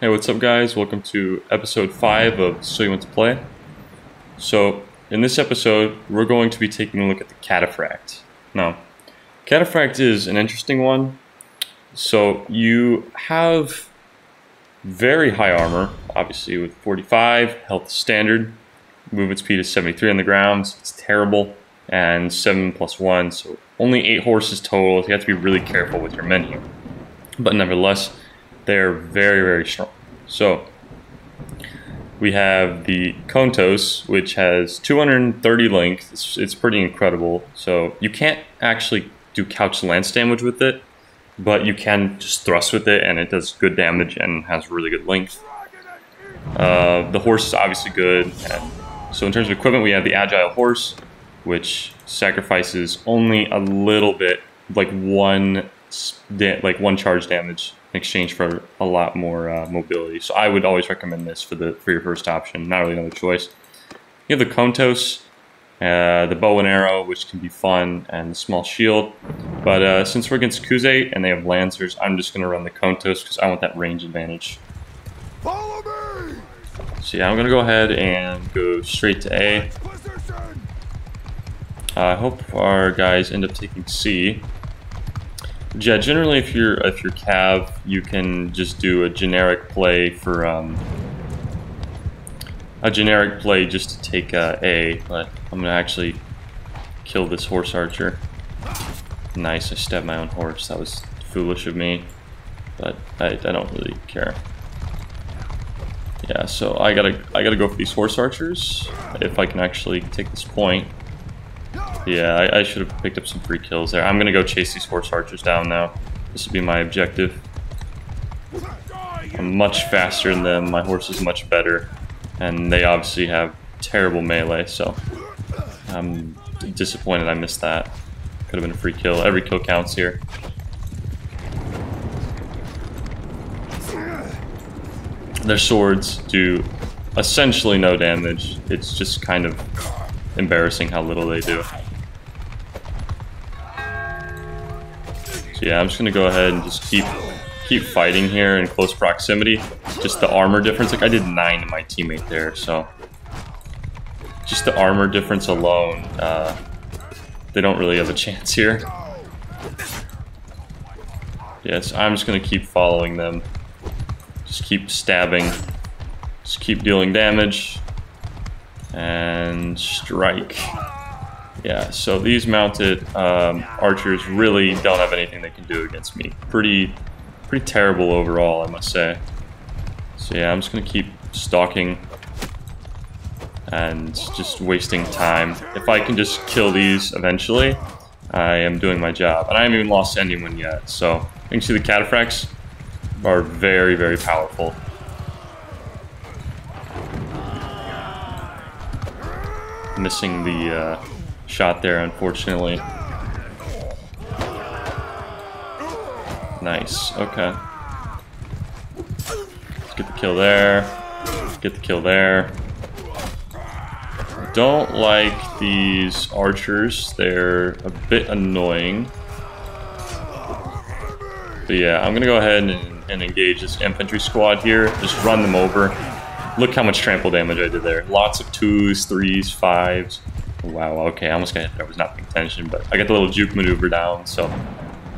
Hey, what's up guys? Welcome to episode 5 of So You Want to Play. So, in this episode, we're going to be taking a look at the Cataphract. Now, Cataphract is an interesting one. So, you have very high armor, obviously with 45, health standard, movement speed is 73 on the ground, so it's terrible, and 7 plus 1, so only 8 horses total, you have to be really careful with your menu. But nevertheless, they're very, very strong. So we have the Kontos, which has 230 length. It's, it's pretty incredible. So you can't actually do couch lance damage with it, but you can just thrust with it, and it does good damage and has really good length. Uh, the horse is obviously good. So in terms of equipment, we have the Agile Horse, which sacrifices only a little bit, like one, like one charge damage in exchange for a lot more uh, mobility. So I would always recommend this for the for your first option. Not really another choice. You have the Kontos, uh, the bow and arrow, which can be fun, and the small shield. But uh, since we're against Khuzait and they have Lancers, I'm just going to run the Kontos because I want that range advantage. Follow me! So yeah, I'm going to go ahead and go straight to A. I hope our guys end up taking C. Yeah, generally if you're if you're Cav, you can just do a generic play for um, a generic play just to take uh, A, but I'm gonna actually kill this horse archer. Nice, I stabbed my own horse. That was foolish of me, but I, I don't really care. Yeah, so I gotta I gotta go for these horse archers if I can actually take this point. Yeah, I, I should have picked up some free kills there. I'm gonna go chase these horse archers down now. This will be my objective. I'm much faster than them. My horse is much better. And they obviously have terrible melee, so I'm disappointed I missed that. Could have been a free kill. Every kill counts here. Their swords do essentially no damage. It's just kind of embarrassing how little they do. So yeah, I'm just gonna go ahead and just keep keep fighting here in close proximity. Just the armor difference, like I did 9 to my teammate there, so... Just the armor difference alone, uh, they don't really have a chance here. Yes, I'm just gonna keep following them. Just keep stabbing. Just keep dealing damage. And strike. Yeah, so these mounted um, archers really don't have anything they can do against me. Pretty, pretty terrible overall, I must say. So yeah, I'm just gonna keep stalking and just wasting time. If I can just kill these eventually, I am doing my job. And I haven't even lost anyone yet, so you can see the cataphracts are very, very powerful. Missing the uh, shot there, unfortunately. Nice, okay. Let's get the kill there. Get the kill there. Don't like these archers. They're a bit annoying. But yeah, I'm gonna go ahead and, and engage this infantry squad here. Just run them over. Look how much trample damage I did there. Lots of twos, threes, fives. Wow, okay, I almost got hit there. I was not paying attention, but I got the little juke maneuver down, so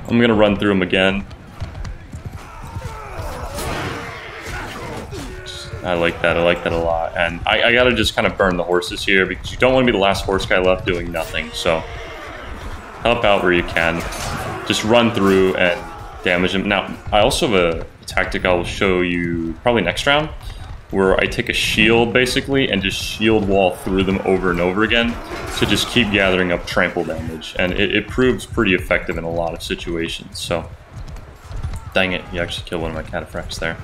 I'm gonna run through them again. I like that, I like that a lot. And I, I gotta just kind of burn the horses here because you don't want to be the last horse guy left doing nothing, so help out where you can. Just run through and damage them. Now, I also have a tactic I'll show you probably next round where I take a shield basically and just shield wall through them over and over again to just keep gathering up trample damage. And it, it proves pretty effective in a lot of situations. So, dang it, you actually killed one of my cataphracts there.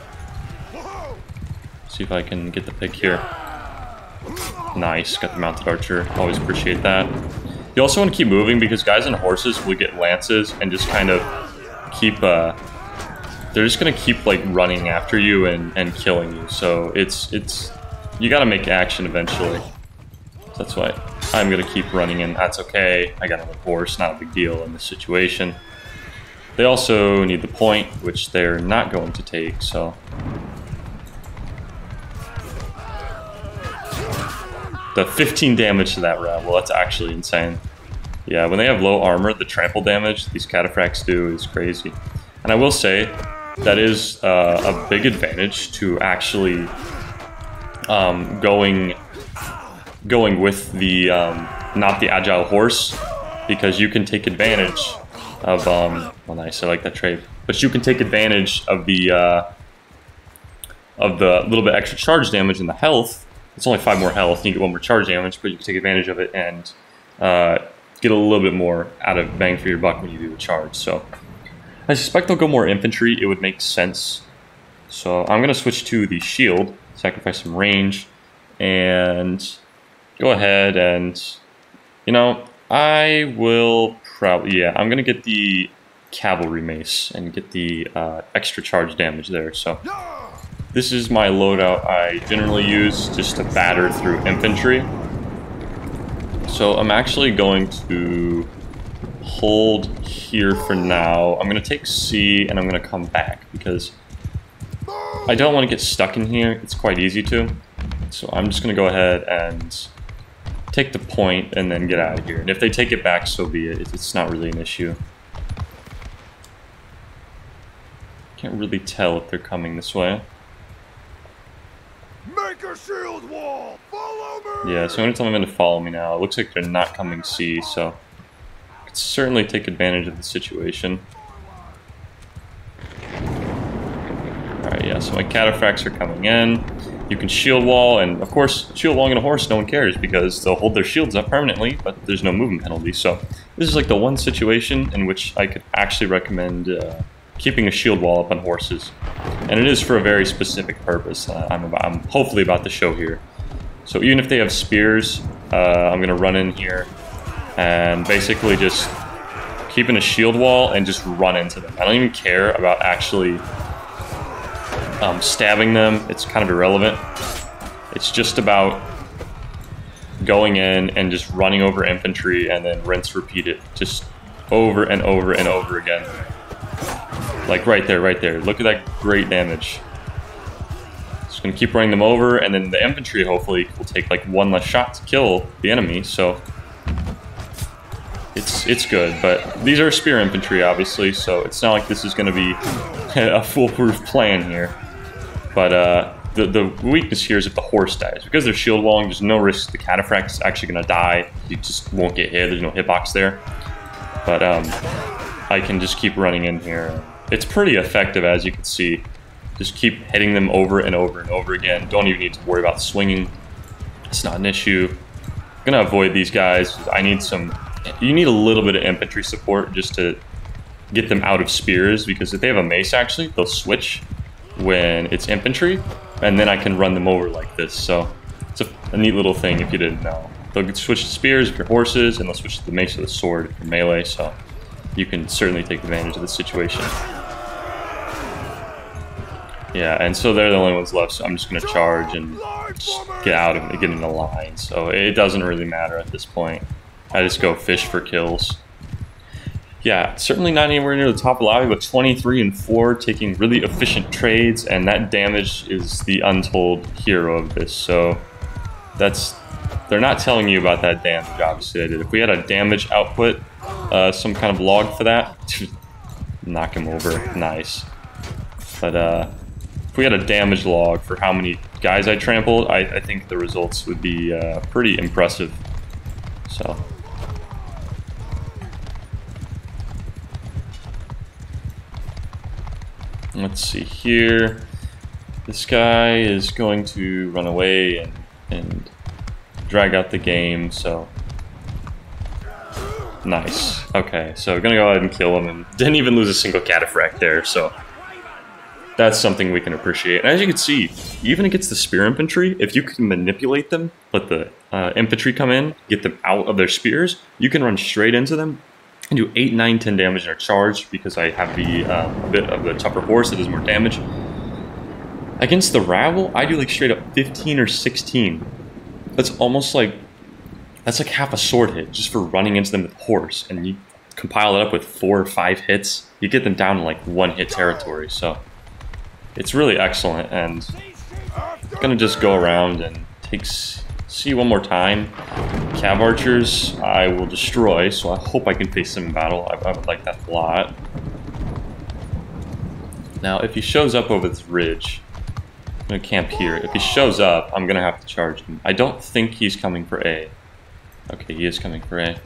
See if I can get the pick here. Nice, got the mounted archer. Always appreciate that. You also want to keep moving because guys on horses will get lances and just kind of keep uh, they're just gonna keep like running after you and, and killing you. So it's it's you gotta make action eventually. So that's why I'm gonna keep running and that's okay. I got a horse, not a big deal in this situation. They also need the point, which they're not going to take, so. The 15 damage to that rabble, that's actually insane. Yeah, when they have low armor, the trample damage these cataphracts do is crazy. And I will say, that is uh, a big advantage to actually um, going going with the um, not the agile horse because you can take advantage of um, well nice I like that trade. But you can take advantage of the uh, of the little bit extra charge damage and the health. It's only five more health you get one more charge damage but you can take advantage of it and uh, get a little bit more out of bang for your buck when you do the charge. So I suspect they'll go more infantry. It would make sense. So I'm going to switch to the shield, sacrifice some range, and go ahead and, you know, I will probably, yeah, I'm going to get the cavalry mace and get the uh, extra charge damage there. So this is my loadout I generally use just to batter through infantry. So I'm actually going to hold here for now. I'm going to take C and I'm going to come back because I don't want to get stuck in here. It's quite easy to. So I'm just going to go ahead and take the point and then get out of here. And if they take it back, so be it. It's not really an issue. Can't really tell if they're coming this way. Make a shield wall! Follow me! Yeah, so I'm going to tell them to follow me now. It looks like they're not coming C, so certainly take advantage of the situation. Alright, yeah, so my cataphracts are coming in. You can shield wall, and of course, shield wall and a horse, no one cares because they'll hold their shields up permanently, but there's no movement penalty. So this is like the one situation in which I could actually recommend uh, keeping a shield wall up on horses. And it is for a very specific purpose uh, I'm, about, I'm hopefully about to show here. So even if they have spears, uh, I'm going to run in here, and basically just keeping a shield wall and just run into them. I don't even care about actually um, stabbing them. It's kind of irrelevant. It's just about going in and just running over infantry and then rinse repeat it just over and over and over again. Like right there, right there. Look at that great damage. Just gonna keep running them over and then the infantry hopefully will take like one less shot to kill the enemy. So it's it's good. But these are spear infantry, obviously, so it's not like this is going to be a foolproof plan here. But uh, the the weakness here is if the horse dies because they're shield walling. There's no risk the cataphract is actually going to die. You just won't get hit. There's no hitbox there. But um, I can just keep running in here. It's pretty effective, as you can see. Just keep hitting them over and over and over again. Don't even need to worry about swinging. It's not an issue. I'm gonna avoid these guys. I need some you need a little bit of infantry support just to get them out of spears because if they have a mace actually they'll switch when it's infantry and then I can run them over like this. So it's a, a neat little thing if you didn't know. They'll switch to spears if you're horses and they'll switch to the mace or the sword if you're melee so you can certainly take advantage of the situation. Yeah and so they're the only ones left so I'm just gonna charge and get out of it get in the line. So it doesn't really matter at this point I just go fish for kills. Yeah, certainly not anywhere near the top of the lobby, but 23 and 4, taking really efficient trades, and that damage is the untold hero of this. So that's they're not telling you about that damage, obviously I did. If we had a damage output, uh, some kind of log for that, knock him over, nice. But uh, if we had a damage log for how many guys I trampled, I, I think the results would be uh, pretty impressive. So let's see here. This guy is going to run away and, and drag out the game, so... Nice. Okay, so we're gonna go ahead and kill him, and didn't even lose a single cataphract there, so... That's something we can appreciate. And as you can see, even against the spear infantry, if you can manipulate them, let the uh, infantry come in, get them out of their spears, you can run straight into them and do 8, 9, 10 damage in a charge because I have the uh, bit of the tougher horse that does more damage. Against the rabble, I do like straight up 15 or 16. That's almost like that's like half a sword hit just for running into them with horse, and you compile it up with four or five hits, you get them down to like one hit territory. So it's really excellent, and I'm gonna just go around and take see one more time. Cav archers, I will destroy, so I hope I can face him in battle. I, I would like that a lot. Now, if he shows up over this ridge, I'm gonna camp here. If he shows up, I'm gonna have to charge him. I don't think he's coming for A. Okay, he is coming for A.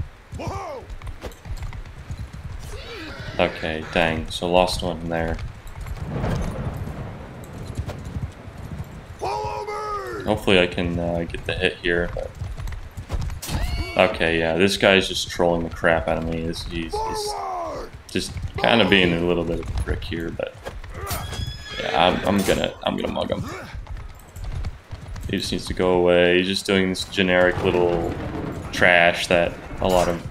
Okay, dang. So lost one there. Hopefully I can uh, get the hit here. But... Okay, yeah, this guy's just trolling the crap out of me. He's, he's, just kind of being a little bit of a prick here, but yeah, I'm, I'm gonna I'm gonna mug him. He just needs to go away. He's just doing this generic little trash that a lot of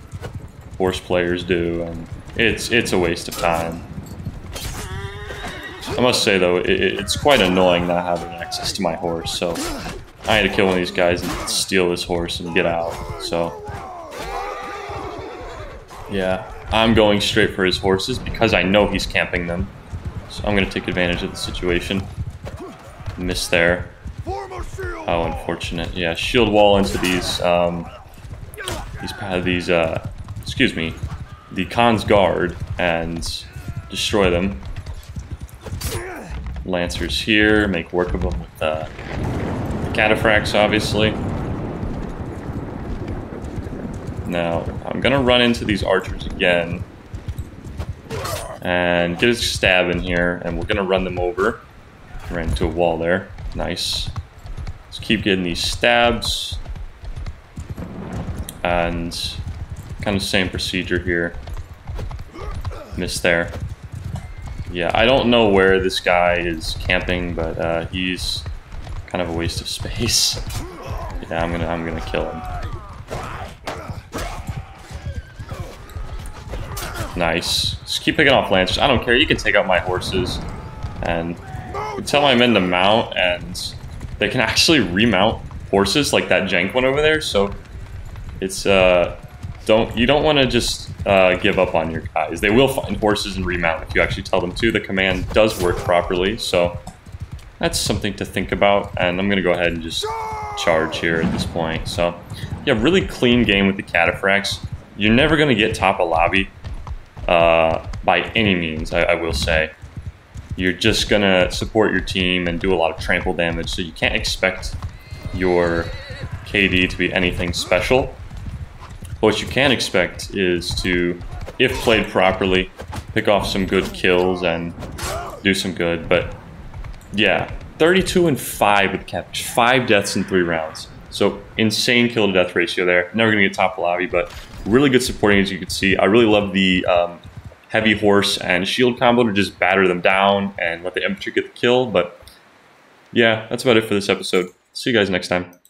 horse players do, and it's it's a waste of time. I must say though, it, it's quite annoying not having access to my horse, so I had to kill one of these guys and steal this horse and get out, so... Yeah, I'm going straight for his horses because I know he's camping them. So I'm going to take advantage of the situation. Miss there. Oh, unfortunate. Yeah, shield wall into these, um, these, these, uh, excuse me, the Khan's guard and destroy them. Lancers here, make work of them with uh, cataphracts, obviously. Now, I'm gonna run into these archers again and get a stab in here, and we're gonna run them over. Ran into a wall there. Nice. Let's keep getting these stabs. And kind of same procedure here. Miss there. Yeah, I don't know where this guy is camping, but uh, he's kind of a waste of space. Yeah, I'm gonna I'm gonna kill him. Nice. Just keep picking off lancers. I don't care. You can take out my horses. And tell my men to mount, and they can actually remount horses like that jank one over there. So it's uh, don't you don't want to just uh, give up on your guys. They will find horses and remount if you actually tell them to. The command does work properly, so that's something to think about. And I'm gonna go ahead and just charge here at this point. So yeah, really clean game with the cataphracts. You're never gonna get top of lobby uh, by any means, I, I will say. You're just going to support your team and do a lot of trample damage, so you can't expect your KD to be anything special. But what you can expect is to, if played properly, pick off some good kills and do some good. But yeah, 32 and 5 with Catfish, 5 deaths in 3 rounds. So insane kill to death ratio there. Never going to get top lobby, but really good supporting as you can see. I really love the um, heavy horse and shield combo to just batter them down and let the infantry get the kill. But yeah, that's about it for this episode. See you guys next time.